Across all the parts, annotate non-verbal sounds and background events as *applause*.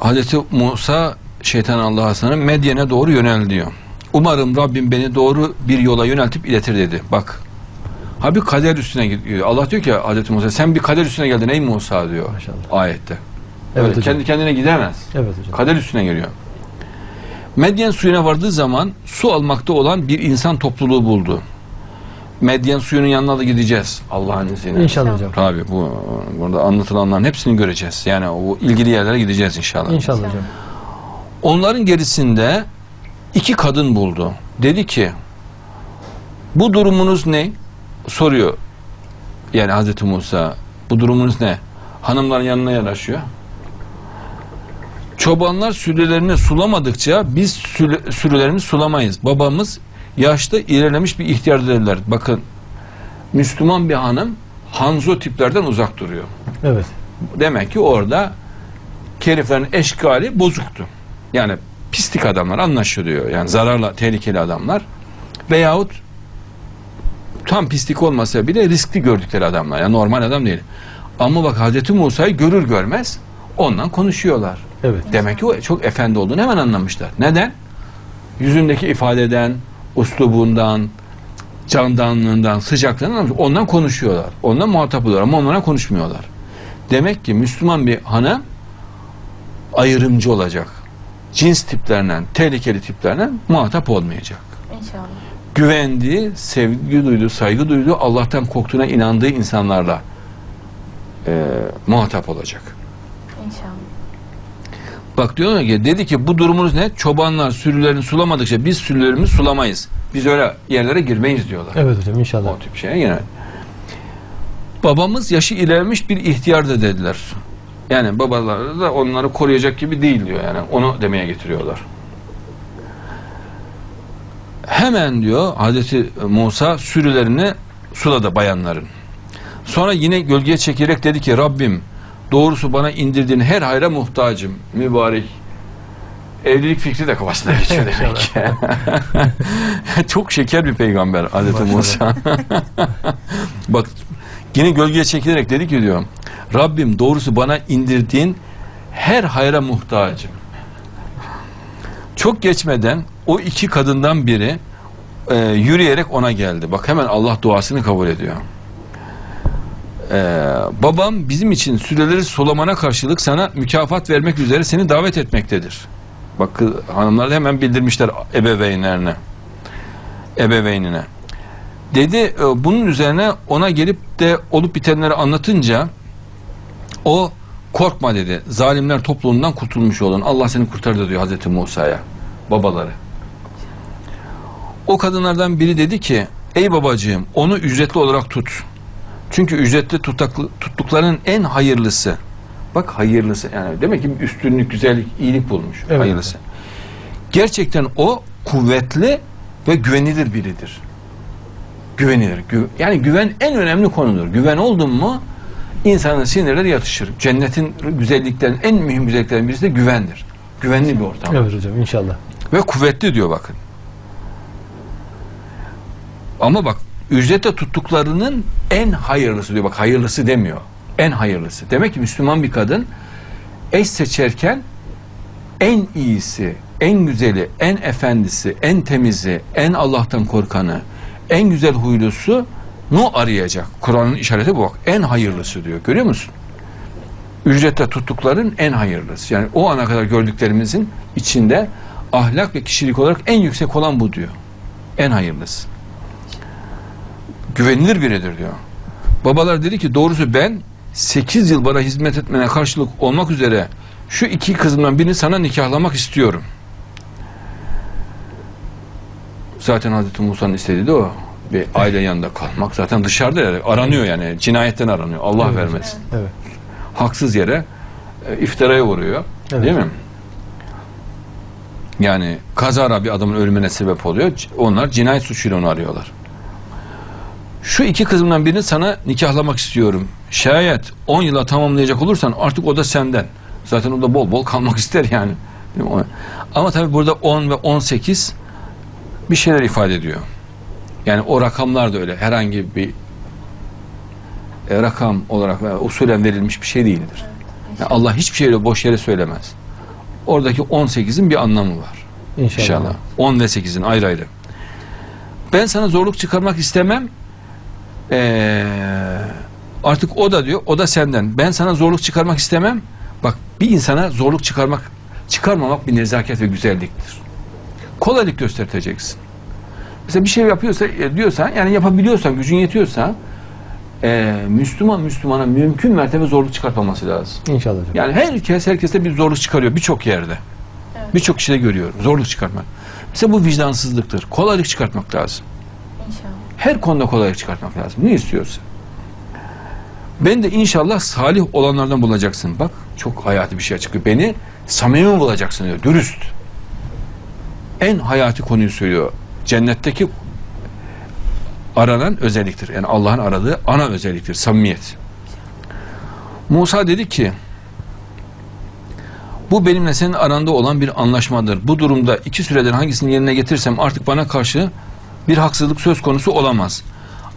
Hazreti Musa şeytan Allah'a sana Medyen'e doğru yönel diyor. Umarım Rabbim beni doğru bir yola yöneltip iletir dedi. Bak. Ha bir kader üstüne gidiyor. Allah diyor ki Hazreti Musa sen bir kader üstüne geldin ey Musa diyor Maşallah. ayette. Evet Öyle hocam. kendi kendine gidemez. Evet hocam. Kader üstüne geliyor. Medyen suyuna vardığı zaman su almakta olan bir insan topluluğu buldu. Medyen suyunun yanına da gideceğiz Allah'ın izniyle. İnşallah hocam. Tabii bu burada anlatılanların hepsini göreceğiz. Yani o ilgili yerlere gideceğiz inşallah. İnşallah hocam. Onların gerisinde iki kadın buldu. Dedi ki bu durumunuz ne? Soruyor. Yani Hazreti Musa bu durumunuz ne? Hanımların yanına yanaşıyor. Çobanlar sürülerini sulamadıkça biz sürü- sürülerimizi sulamayız. Babamız yaşta ilerlemiş bir ihtiyar dediler. Bakın Müslüman bir hanım Hanzo tiplerden uzak duruyor. Evet. Demek ki orada keriflerin eşkali bozuktu. Yani pislik adamlar anlaşıyor diyor. Yani zararla tehlikeli adamlar. Veyahut tam pislik olmasa bile riskli gördükleri adamlar. Yani normal adam değil. Ama bak Hazreti Musa'yı görür görmez ondan konuşuyorlar. Evet. Demek ki o çok efendi olduğunu hemen anlamışlar. Neden? Yüzündeki ifadeden, uslubundan, candanlığından, sıcaklığından ondan konuşuyorlar. Ondan muhatap oluyorlar ama onlara konuşmuyorlar. Demek ki Müslüman bir hanım ayrımcı olacak. Cins tiplerle, tehlikeli tiplerle muhatap olmayacak. İnşallah. Güvendiği, sevgi duyduğu, saygı duyduğu, Allah'tan korktuğuna inandığı insanlarla e, muhatap olacak. Bak diyorlar ki dedi ki bu durumunuz ne? Çobanlar sürülerini sulamadıkça biz sürülerimizi sulamayız. Biz öyle yerlere girmeyiz diyorlar. Evet hocam inşallah. O tip şeye yine. Babamız yaşı ilerlemiş bir ihtiyardı dediler. Yani babaları da onları koruyacak gibi değil diyor yani. Onu demeye getiriyorlar. Hemen diyor Hazreti Musa sürülerini suladı bayanların. Sonra yine gölgeye çekerek dedi ki Rabbim doğrusu bana indirdiğin her hayra muhtacım mübarek. Evlilik fikri de kafasına geçiyor demek. *laughs* Çok şeker bir peygamber Hazreti. Musa. *laughs* Bak yine gölgeye çekilerek dedi ki diyor Rabbim doğrusu bana indirdiğin her hayra muhtacım. Çok geçmeden o iki kadından biri e, yürüyerek ona geldi. Bak hemen Allah duasını kabul ediyor. E, babam bizim için süreleri solamana karşılık sana mükafat vermek üzere seni davet etmektedir. Bak hanımlar da hemen bildirmişler ebeveynlerine. Ebeveynine. Dedi e, bunun üzerine ona gelip de olup bitenleri anlatınca o korkma dedi. Zalimler topluluğundan kurtulmuş olun. Allah seni kurtardı diyor Hazreti Musa'ya. Babaları. O kadınlardan biri dedi ki ey babacığım onu ücretli olarak tut. Çünkü ücretli tutaklı, tuttuklarının en hayırlısı. Bak hayırlısı yani demek ki üstünlük, güzellik, iyilik bulmuş. Evet. Hayırlısı. Gerçekten o kuvvetli ve güvenilir biridir. Güvenilir. Gü- yani güven en önemli konudur. Güven oldun mu insanın sinirleri yatışır. Cennetin güzelliklerin en mühim güzelliklerinden birisi de güvendir. Güvenli bir ortam. Evet hocam inşallah. Ve kuvvetli diyor bakın. Ama bak ücrete tuttuklarının en hayırlısı diyor. Bak hayırlısı demiyor. En hayırlısı. Demek ki Müslüman bir kadın eş seçerken en iyisi, en güzeli, en efendisi, en temizi, en Allah'tan korkanı, en güzel huylusu nu arayacak. Kur'an'ın işareti bu bak. En hayırlısı diyor. Görüyor musun? Ücrete tuttukların en hayırlısı. Yani o ana kadar gördüklerimizin içinde ahlak ve kişilik olarak en yüksek olan bu diyor. En hayırlısı. Güvenilir biridir diyor. Babalar dedi ki doğrusu ben 8 yıl bana hizmet etmene karşılık olmak üzere şu iki kızımdan birini sana nikahlamak istiyorum. Zaten Hazreti Musa'nın istediği de o. Bir aile yanında kalmak. Zaten dışarıda yani aranıyor yani. Cinayetten aranıyor. Allah Evet. vermesin. Evet. Haksız yere e, iftiraya uğruyor. Evet. Değil mi? Yani kazara bir adamın ölümüne sebep oluyor. Onlar cinayet suçuyla onu arıyorlar. Şu iki kızımdan birini sana nikahlamak istiyorum. Şayet 10 yıla tamamlayacak olursan artık o da senden. Zaten o da bol bol kalmak *laughs* ister yani. Değil mi? O- Ama tabii burada 10 ve 18 bir şeyler ifade ediyor. Yani o rakamlar da öyle. Herhangi bir e, rakam olarak veya usulen verilmiş bir şey değildir. Yani Allah hiçbir şeyle boş yere söylemez. oradaki 18'in bir anlamı var. İnşallah. İnşallah. 10 ve 8'in ayrı ayrı. Ben sana zorluk çıkarmak istemem. Ee, artık o da diyor, o da senden. Ben sana zorluk çıkarmak istemem. Bak bir insana zorluk çıkarmak, çıkarmamak bir nezaket ve güzelliktir. Kolaylık göstereceksin. Mesela bir şey yapıyorsa, e, diyorsan, yani yapabiliyorsan, gücün yetiyorsa, e, Müslüman Müslümana mümkün mertebe zorluk çıkartmaması lazım. İnşallah hocam. Yani herkes herkese bir zorluk çıkarıyor birçok yerde. Evet. Birçok kişide görüyorum zorluk çıkarmak. Mesela bu vicdansızlıktır. Kolaylık çıkartmak lazım. İnşallah. Her konuda kolaylık çıkartmak lazım. Ne istiyorsa. Ben de inşallah salih olanlardan bulacaksın. Bak çok hayati bir şey çıkıyor. Beni samimi bulacaksın diyor. Dürüst. En hayati konuyu söylüyor. Cennetteki aranan özelliktir. Yani Allah'ın aradığı ana özelliktir. Samimiyet. Musa dedi ki bu benimle senin aranda olan bir anlaşmadır. Bu durumda iki süreden hangisini yerine getirsem artık bana karşı bir haksızlık söz konusu olamaz.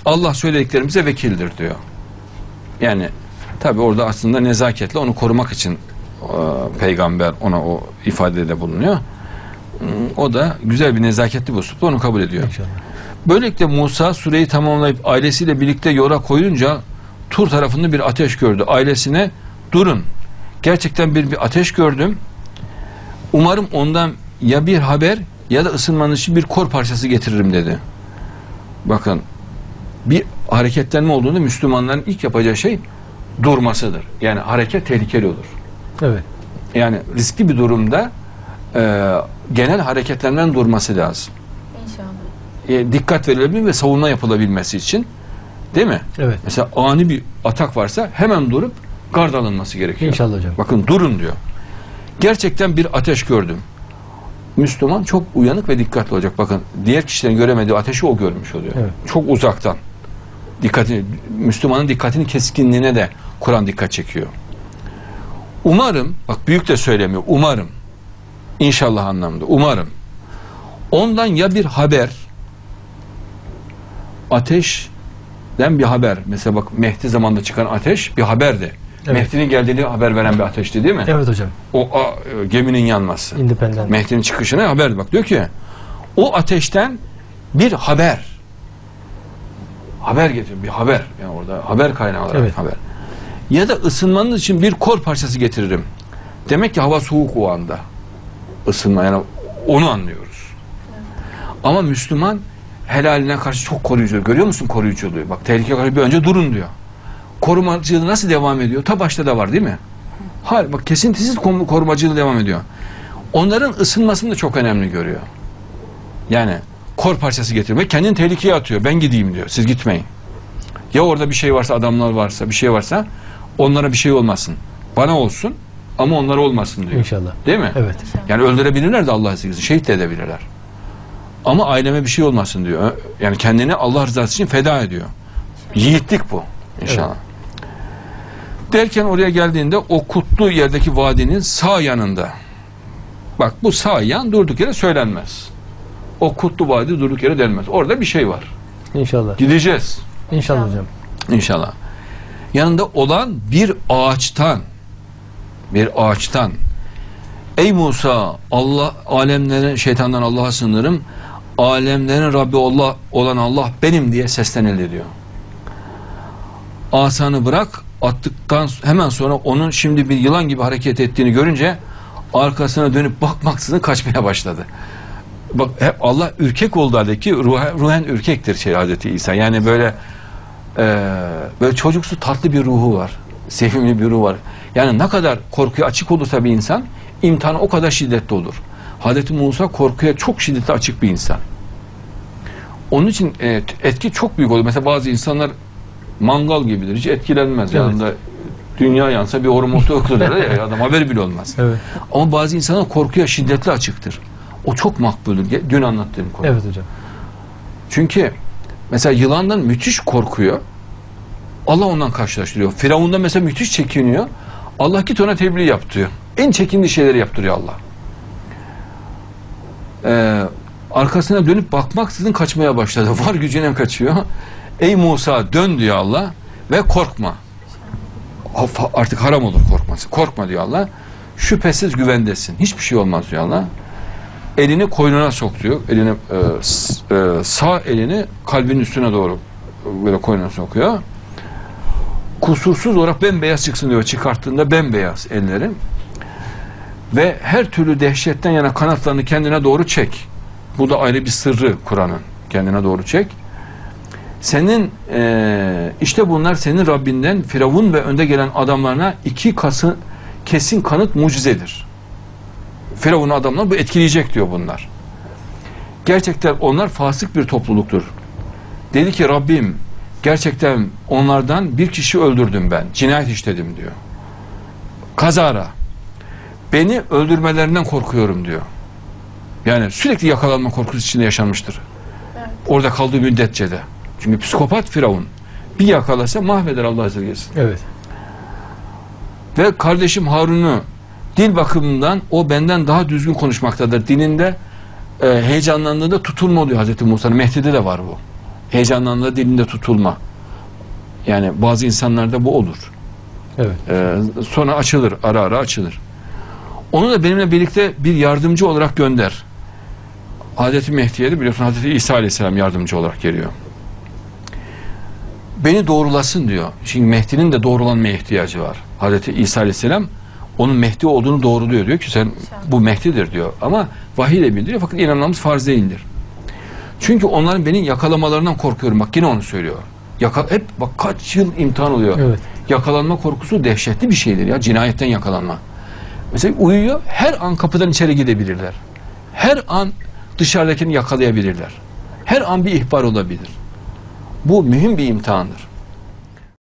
Allah söylediklerimize vekildir diyor. Yani tabi orada aslında nezaketle onu korumak için e, peygamber ona o ifadede bulunuyor. Hmm, O da güzel bir nezaketli bir üslupla onu kabul ediyor. İnşallah. Böylelikle Musa süreyi tamamlayıp ailesiyle birlikte yola koyunca Tur tarafında bir ateş gördü. Ailesine durun. Gerçekten bir, bir ateş gördüm. Umarım ondan ya bir haber ya da ısınmanız için bir kor parçası getiririm dedi. Bakın bir hareketlenme olduğunda Müslümanların ilk yapacağı şey durmasıdır. Yani hareket tehlikeli olur. Evet. Yani riskli bir durumda e, genel hareketlenmenin durması lazım İnşallah. e, dikkat verilebilir ve savunma yapılabilmesi için değil mi? Evet. Mesela ani bir atak varsa hemen durup gard alınması gerekiyor. İnşallah hocam. Bakın durun diyor. Gerçekten bir ateş gördüm. Müslüman çok uyanık ve dikkatli olacak. Bakın diğer kişilerin göremediği ateşi o görmüş oluyor. Evet. Çok uzaktan. Dikkatini, Müslümanın dikkatini keskinliğine de Kur'an dikkat çekiyor. Umarım, bak büyük de söylemiyor, umarım, inşallah anlamda, umarım. Ondan ya bir haber, ateşten bir haber, mesela bak Mehdi zamanında çıkan ateş bir haberdi. Evet. Mehdi'nin geldiğini haber veren bir ateşti değil mi? Evet hocam. O a- e, geminin yanması. Independent. Mehdi'nin çıkışına haber bak diyor ki o ateşten bir haber haber getir bir haber yani orada haber kaynağı olarak Evet. haber ya da ısınmanız için bir kor parçası getiririm demek ki hava soğuk o anda ısınma yani onu anlıyoruz ama Müslüman helaline karşı çok koruyucu görüyor musun koruyuculuğu bak tehlike karşı bir önce durun diyor korumacılığı nasıl devam ediyor ta başta da var değil mi Hayır bak kesintisiz korumacılığı devam ediyor. Onların ısınmasını da çok önemli görüyor. Yani kor parçası getirmek kendini tehlikeye atıyor. Ben gideyim diyor. Siz gitmeyin. Ya orada bir şey varsa adamlar varsa bir şey varsa onlara bir şey olmasın. Bana olsun ama onlara olmasın diyor. İnşallah. Değil mi? Evet. Yani öldürebilirler de Allah izniyle. Şehit de edebilirler. Ama aileme bir şey olmasın diyor. Yani kendini Allah rızası için feda ediyor. Yiğitlik bu inşallah. Derken oraya geldiğinde o kutlu yerdeki vadinin sağ yanında. Bak bu sağ yan durduk yere söylenmez. O kutlu vadi durduk yere denmez. Orada bir şey var. İnşallah. Gideceğiz. İnşallah hocam. İnşallah. Yanında olan bir ağaçtan bir ağaçtan Ey Musa Allah alemlerin şeytandan Allah'a sığınırım. Alemlerin Rabbi Allah olan Allah benim diye seslenildi diyor. Asanı bırak attıktan hemen sonra onun şimdi bir yılan gibi hareket ettiğini görünce arkasına dönüp bakmaksızın kaçmaya başladı. Bak hep Allah ürkek olduğu halde ki ruhen, ruhen ürkektir şey Hazreti İsa. Yani böyle ee, böyle çocuksu tatlı bir ruhu var. Sevimli bir ruhu var. Yani ne kadar korkuya açık olursa bir insan imtihanı o kadar şiddetli olur. Hazreti Musa korkuya çok şiddetli açık bir insan. Onun için e, etki çok büyük olur. Mesela bazı insanlar mangal gibidir. Hiç etkilenmez. Evet. Yanında dünya yansa bir hormontu yoktur der ya adam haberi bile olmaz. Evet. Ama bazı insanlar korkuya şiddetli açıktır. O çok makbuldür. Dün anlattığım konu. Evet hocam. Çünkü mesela yılandan müthiş korkuyor. Allah ondan karşılaştırıyor. Firavundan mesela müthiş çekiniyor. Allah git ona tebliğ yap diyor. En çekindiği şeyleri yaptırıyor Allah. Ee, arkasına dönüp bakmaksızın kaçmaya başladı. *laughs* Var gücüne kaçıyor. Ey Musa dön diyor Allah ve korkma. Artık haram olur korkması. Korkma diyor Allah. şüphesiz güvendesin. Hiçbir şey olmaz diyor Allah. Elini koynuna sok diyor. Elini e, e, sağ elini kalbin üstüne doğru e, böyle koynuna sokuyor. Kusursuz olarak bembeyaz çıksın diyor. Çıkarttığında bembeyaz ellerin. Ve her türlü dehşetten yana kanatlarını kendine doğru çek. Bu da ayrı bir sırrı Kur'an'ın. Kendine doğru çek. Senin eee, işte bunlar senin Rabbinden Firavun ve önde gelen adamlarına iki kası, kesin kanıt mucizedir. Firavun adamlar bu etkileyecek diyor bunlar. Gerçekten onlar fasık bir topluluktur. Dedi ki Rabbim gerçekten onlardan bir kişi öldürdüm ben. Cinayet işledim diyor. Kazara. Beni öldürmelerinden korkuyorum diyor. Yani sürekli yakalanma korkusu içinde yaşanmıştır. Evet. Orada kaldığı müddetçe de. Çünkü psikopat Firavun. Bir yakalasa mahveder Allah azze ve celle. Evet. Ve kardeşim Harun'u dil bakımından o benden daha düzgün konuşmaktadır. Dilinde e, heyecanlandığında tutulma oluyor Hazreti Musa'nın. Mehdi'de de var bu. Heyecanlandığında dilinde tutulma. Yani bazı insanlarda bu olur. Evet. Ee, sonra açılır, ara ara açılır. Onu da benimle birlikte bir yardımcı olarak gönder. Hazreti Mehdi'ye de biliyorsun Hazreti İsa Aleyhisselam yardımcı olarak geliyor. Beni doğrulasın diyor. Şimdi Mehdi'nin de doğrulanmaya ihtiyacı var. Hazreti İsa Aleyhisselam onun Mehdi olduğunu doğruluyor. Diyor ki sen bu Mehdi'dir diyor. Ama vahiy ile bildiriyor fakat inanmamız farz değildir. Çünkü onların beni yakalamalarından korkuyorum. Bak yine onu söylüyor. Yaka, hep bak kaç yıl imtihan oluyor. Evet. Yakalanma korkusu dehşetli bir şeydir ya. Cinayetten yakalanma. Mesela uyuyor her an kapıdan içeri gidebilirler. Her an dışarıdakini yakalayabilirler. Her an bir ihbar olabilir. Bu mühim bir imtihandır.